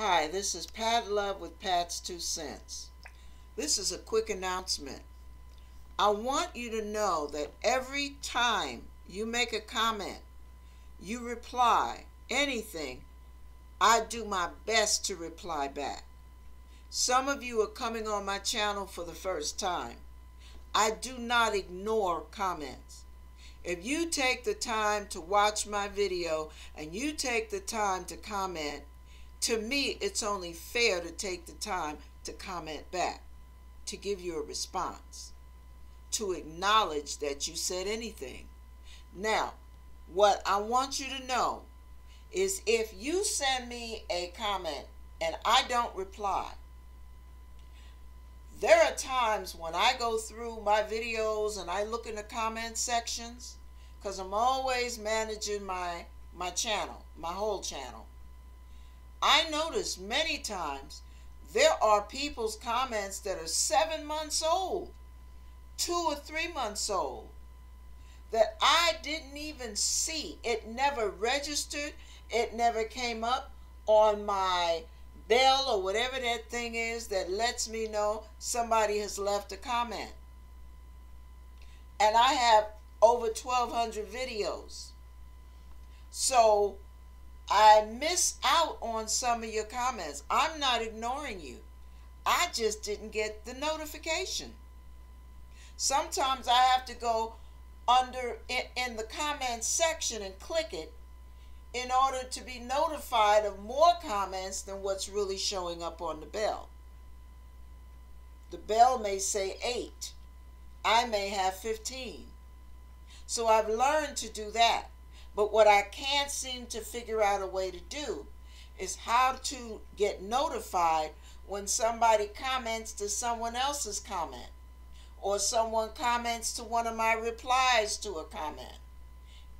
Hi, this is Pat Love with Pat's Two Cents. This is a quick announcement. I want you to know that every time you make a comment, you reply, anything, I do my best to reply back. Some of you are coming on my channel for the first time. I do not ignore comments. If you take the time to watch my video and you take the time to comment, to me, it's only fair to take the time to comment back, to give you a response, to acknowledge that you said anything. Now, what I want you to know is if you send me a comment and I don't reply, there are times when I go through my videos and I look in the comment sections because I'm always managing my my channel, my whole channel. I notice many times there are people's comments that are seven months old, two or three months old, that I didn't even see. It never registered, it never came up on my bell or whatever that thing is that lets me know somebody has left a comment. And I have over 1,200 videos. So I miss out on some of your comments. I'm not ignoring you. I just didn't get the notification. Sometimes I have to go under in, in the comments section and click it in order to be notified of more comments than what's really showing up on the bell. The bell may say 8. I may have 15. So I've learned to do that. But what I can't seem to figure out a way to do is how to get notified when somebody comments to someone else's comment or someone comments to one of my replies to a comment.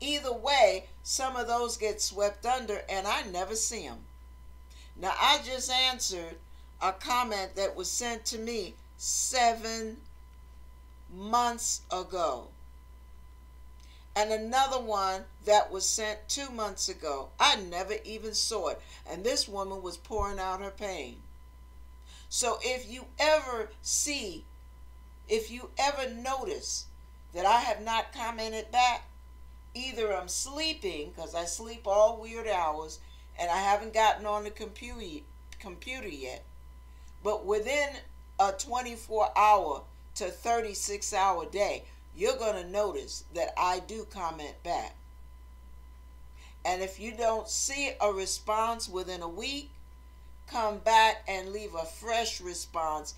Either way, some of those get swept under and I never see them. Now, I just answered a comment that was sent to me seven months ago and another one that was sent two months ago. I never even saw it. And this woman was pouring out her pain. So if you ever see, if you ever notice that I have not commented back, either I'm sleeping because I sleep all weird hours and I haven't gotten on the computer computer yet, but within a 24 hour to 36 hour day, you're going to notice that I do comment back. And if you don't see a response within a week, come back and leave a fresh response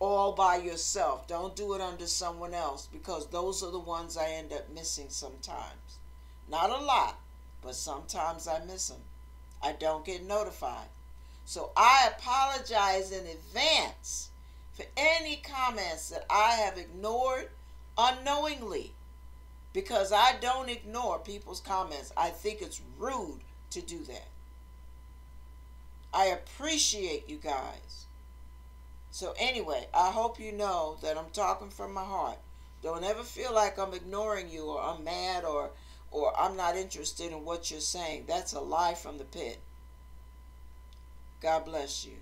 all by yourself. Don't do it under someone else because those are the ones I end up missing sometimes. Not a lot, but sometimes I miss them. I don't get notified. So I apologize in advance for any comments that I have ignored unknowingly because I don't ignore people's comments. I think it's rude to do that. I appreciate you guys. So, anyway, I hope you know that I'm talking from my heart. Don't ever feel like I'm ignoring you or I'm mad or, or I'm not interested in what you're saying. That's a lie from the pit. God bless you.